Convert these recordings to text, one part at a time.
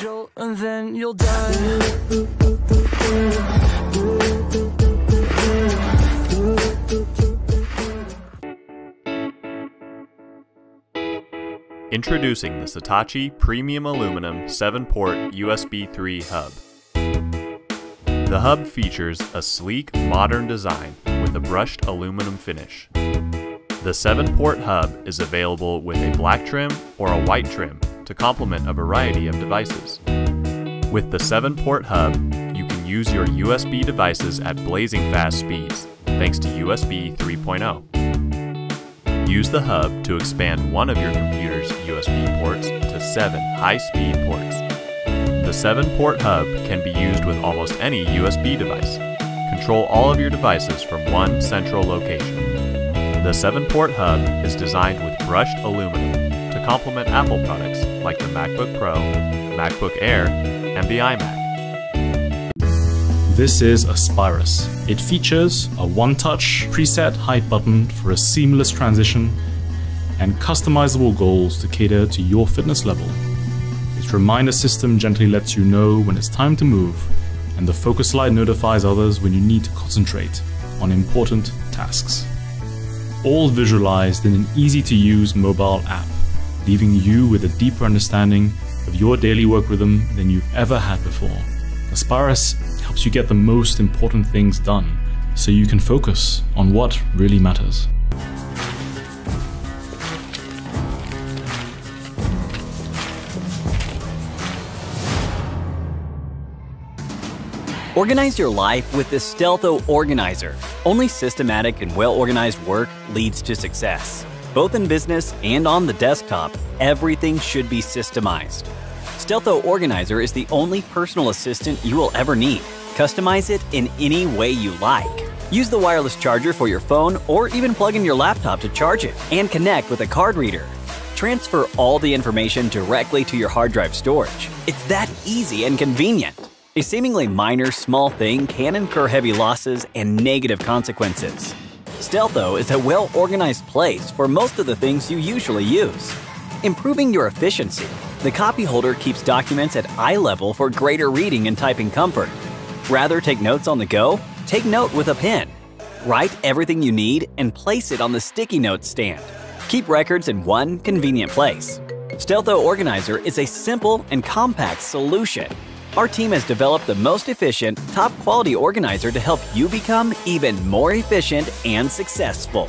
jolt and then you'll die. Introducing the Satechi Premium Aluminum 7-port USB 3 hub. The hub features a sleek, modern design with a brushed aluminum finish. The 7-port hub is available with a black trim or a white trim to complement a variety of devices. With the 7-port hub, you can use your USB devices at blazing fast speeds, thanks to USB 3.0. Use the hub to expand one of your computer's USB ports to 7 high-speed ports. The 7-port hub can be used with almost any USB device. Control all of your devices from one central location. The 7-port hub is designed with brushed aluminum to complement Apple products like the MacBook Pro, MacBook Air, and the iMac. This is Aspirus. It features a one-touch preset height button for a seamless transition and customizable goals to cater to your fitness level. Its reminder system gently lets you know when it's time to move, and the focus light notifies others when you need to concentrate on important tasks. All visualized in an easy-to-use mobile app, leaving you with a deeper understanding of your daily work rhythm than you've ever had before. Aspirus helps you get the most important things done so you can focus on what really matters. Organize your life with the Stealtho Organizer. Only systematic and well organized work leads to success. Both in business and on the desktop, everything should be systemized. Stealtho Organizer is the only personal assistant you will ever need. Customize it in any way you like. Use the wireless charger for your phone or even plug in your laptop to charge it and connect with a card reader. Transfer all the information directly to your hard drive storage. It's that easy and convenient. A seemingly minor small thing can incur heavy losses and negative consequences. Stealtho is a well organized place for most of the things you usually use. Improving your efficiency, the copy holder keeps documents at eye level for greater reading and typing comfort. Rather take notes on the go? Take note with a pen. Write everything you need and place it on the sticky notes stand. Keep records in one convenient place. Stealtho Organizer is a simple and compact solution. Our team has developed the most efficient, top quality organizer to help you become even more efficient and successful.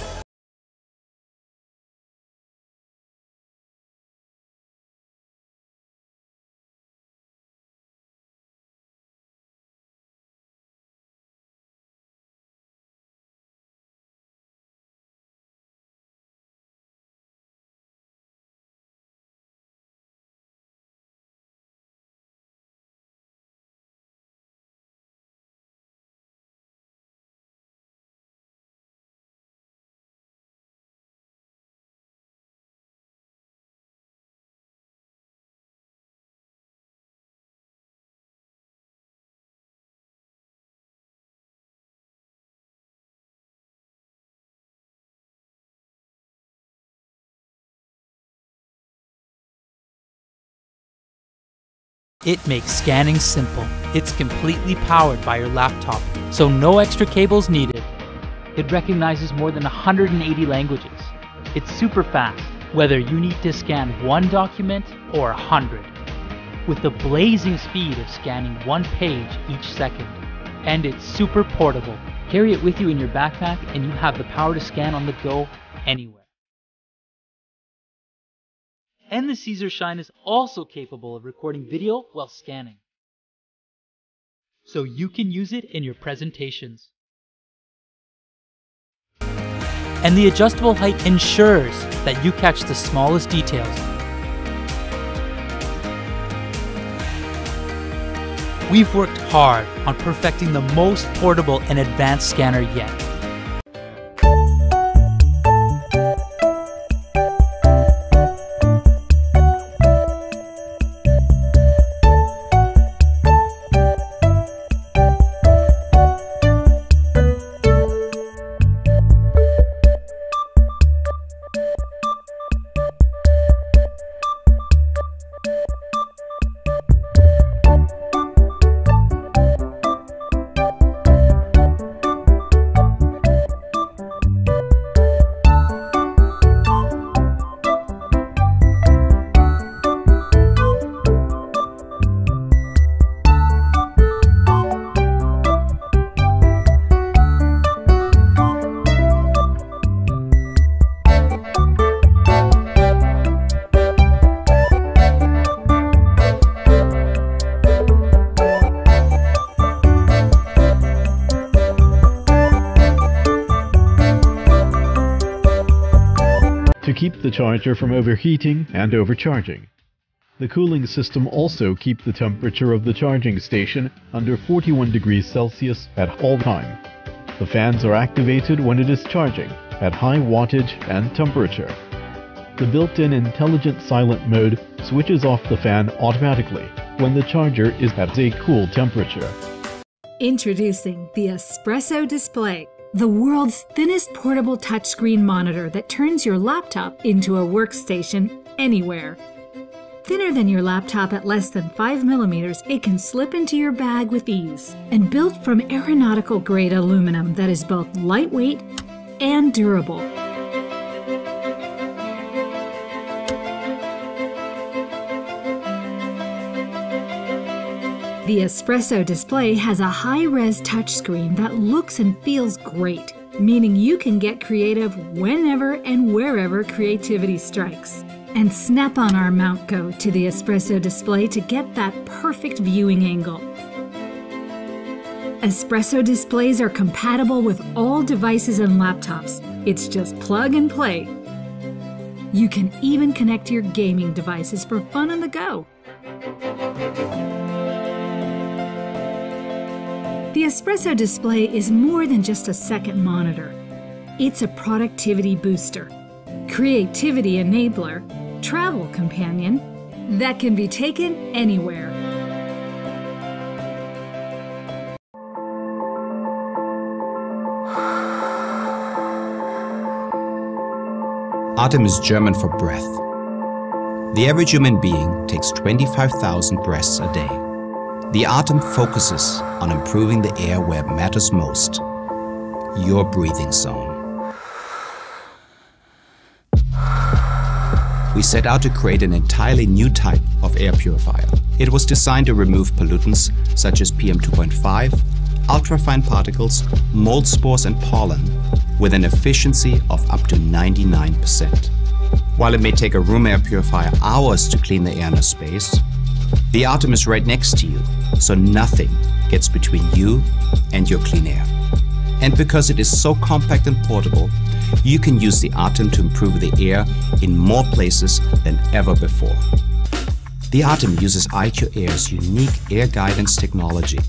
It makes scanning simple. It's completely powered by your laptop, so no extra cables needed. It recognizes more than 180 languages. It's super fast, whether you need to scan one document or a hundred. With the blazing speed of scanning one page each second. And it's super portable. Carry it with you in your backpack and you have the power to scan on the go anywhere. And the CZUR Shine is also capable of recording video while scanning. So you can use it in your presentations. And the adjustable height ensures that you catch the smallest details. We've worked hard on perfecting the most portable and advanced scanner yet. The charger from overheating and overcharging. The cooling system also keeps the temperature of the charging station under 41 degrees Celsius at all time. The fans are activated when it is charging, at high wattage and temperature. The built-in intelligent silent mode switches off the fan automatically when the charger is at a cool temperature. Introducing the Espresso Display, the world's thinnest portable touchscreen monitor that turns your laptop into a workstation anywhere. Thinner than your laptop at less than 5 millimeters, it can slip into your bag with ease. And built from aeronautical grade aluminum that is both lightweight and durable. The Espresso display has a high-res touchscreen that looks and feels great, meaning you can get creative whenever and wherever creativity strikes. And snap on our mount go to the Espresso display to get that perfect viewing angle. Espresso displays are compatible with all devices and laptops. It's just plug and play. You can even connect your gaming devices for fun on the go. The Espresso display is more than just a second monitor. It's a productivity booster, creativity enabler, travel companion that can be taken anywhere. Atem is German for breath. The average human being takes 25,000 breaths a day. The Atem focuses on improving the air where it matters most your breathing zone. We set out to create an entirely new type of air purifier. It was designed to remove pollutants such as PM2.5, ultrafine particles, mold spores, and pollen with an efficiency of up to 99%. While it may take a room air purifier hours to clean the air in a space, the Atem is right next to you, so nothing gets between you and your clean air. And because it is so compact and portable, you can use the Atem to improve the air in more places than ever before. The Atem uses IQAir's unique air guidance technology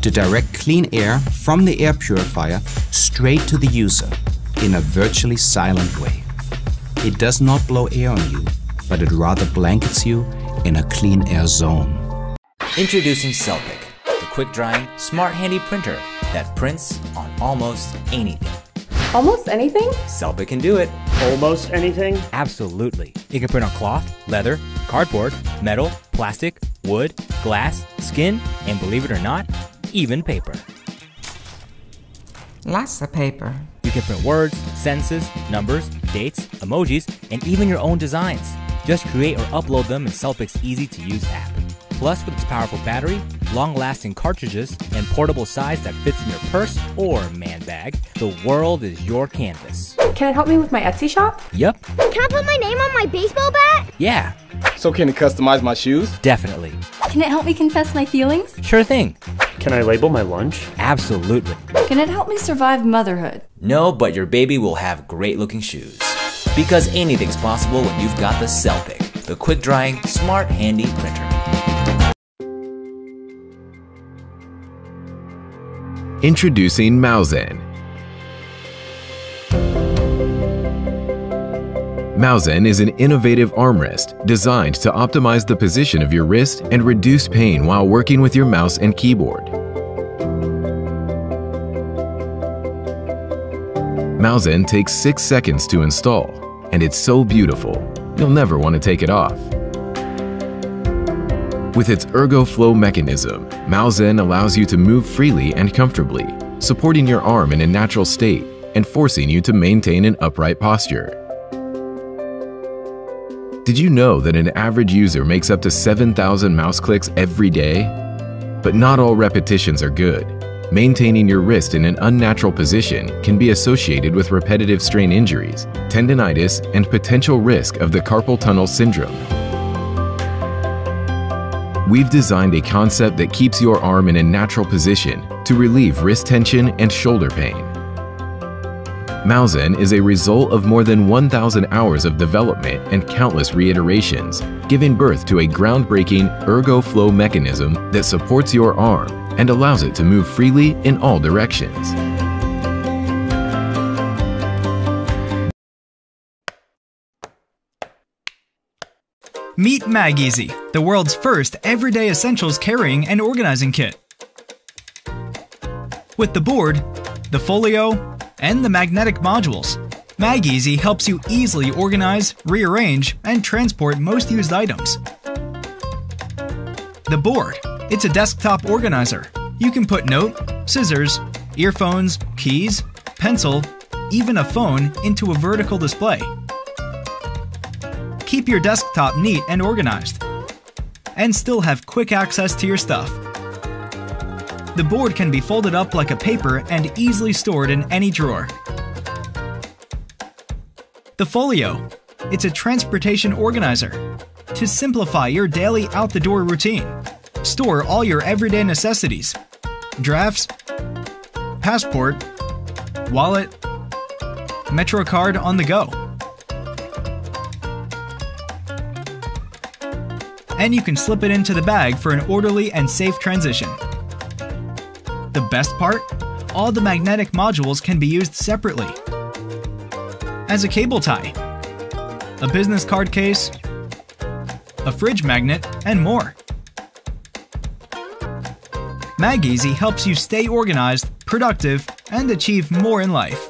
to direct clean air from the air purifier straight to the user in a virtually silent way. It does not blow air on you, but it rather blankets you in a clean air zone. Introducing Selpic, the quick drying, smart handy printer that prints on almost anything. Almost anything? Selpic can do it. Almost anything? Absolutely. It can print on cloth, leather, cardboard, metal, plastic, wood, glass, skin, and believe it or not, even paper. Lots of paper. You can print words, sentences, numbers, dates, emojis, and even your own designs. Just create or upload them in Selpic's easy to use app. Plus, with its powerful battery, long lasting cartridges, and portable size that fits in your purse or man bag, the world is your canvas. Can it help me with my Etsy shop? Yep. Can I put my name on my baseball bat? Yeah. So, can it customize my shoes? Definitely. Can it help me confess my feelings? Sure thing. Can I label my lunch? Absolutely. Can it help me survive motherhood? No, but your baby will have great looking shoes. Because anything's possible when you've got the Selpic, the quick drying, smart, handy printer. Introducing Mouzen. Mouzen is an innovative armrest designed to optimize the position of your wrist and reduce pain while working with your mouse and keyboard. Mouzen takes 6 seconds to install, and it's so beautiful, you'll never want to take it off. With its ErgoFlow mechanism, Mouzen allows you to move freely and comfortably, supporting your arm in a natural state and forcing you to maintain an upright posture. Did you know that an average user makes up to 7,000 mouse clicks every day? But not all repetitions are good. Maintaining your wrist in an unnatural position can be associated with repetitive strain injuries, tendinitis, and potential risk of the carpal tunnel syndrome. We've designed a concept that keeps your arm in a natural position to relieve wrist tension and shoulder pain. Mouzen is a result of more than 1,000 hours of development and countless reiterations, giving birth to a groundbreaking ergo-flow mechanism that supports your arm and allows it to move freely in all directions. Meet MagEasy, the world's first everyday essentials carrying and organizing kit. With the board, the folio, and the magnetic modules, MagEasy helps you easily organize, rearrange, and transport most used items. The board, it's a desktop organizer. You can put note, scissors, earphones, keys, pencil, even a phone into a vertical display. Keep your desktop neat and organized, and still have quick access to your stuff. The board can be folded up like a paper and easily stored in any drawer. The Folio. It's a transportation organizer. To simplify your daily out the door routine, store all your everyday necessities drafts, passport, wallet, Metro card on the go. And you can slip it into the bag for an orderly and safe transition. The best part? All the magnetic modules can be used separately. As a cable tie, a business card case, a fridge magnet, and more. MagEasy helps you stay organized, productive, and achieve more in life.